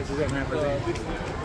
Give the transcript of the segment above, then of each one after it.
prices that.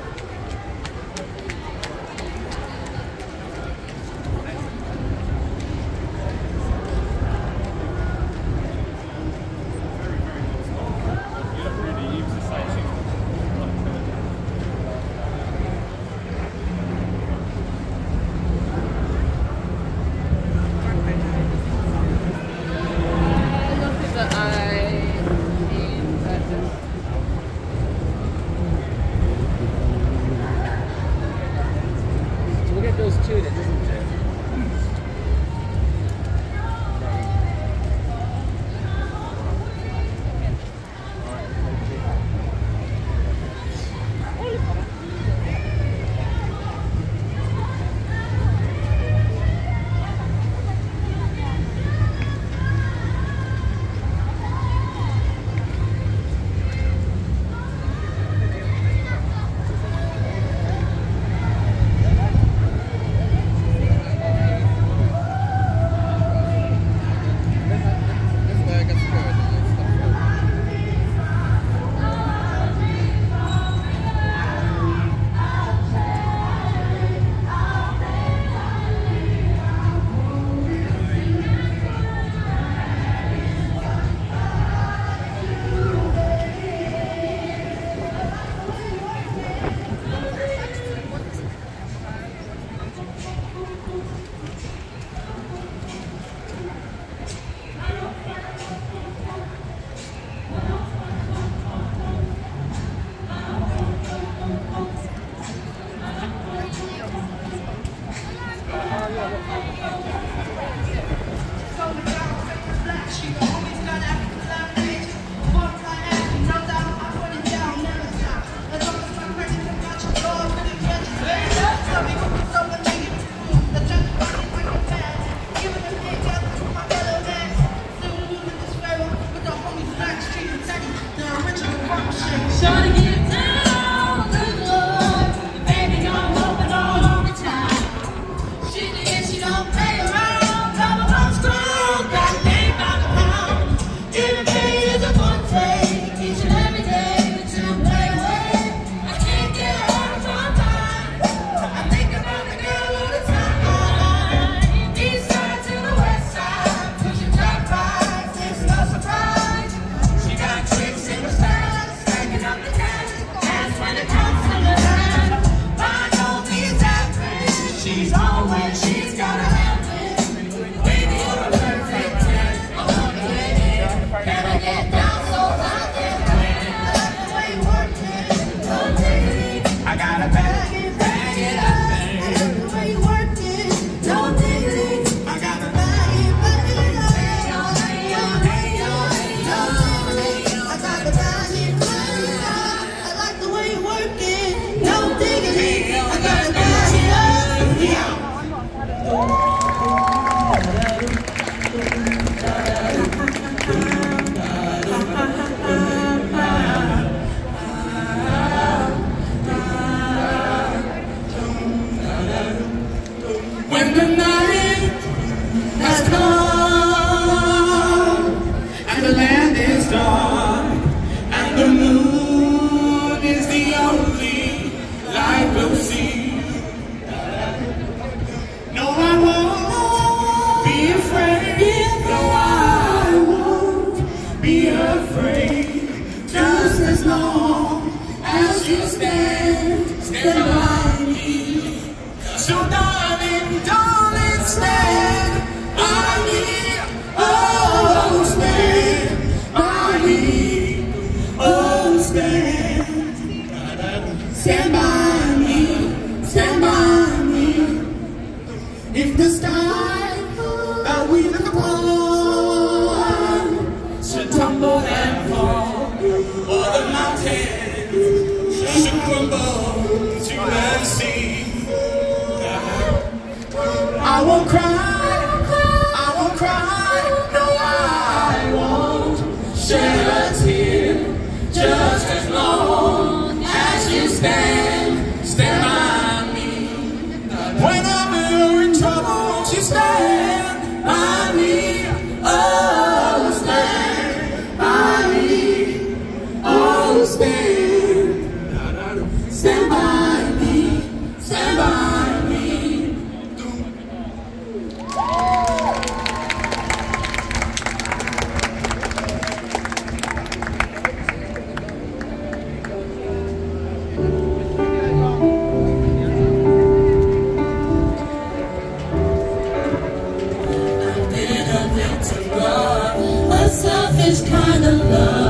So darling, darling, stand? By me, oh stand. Oh, stand, stand. By. cry, I won't cry, no I won't share the love.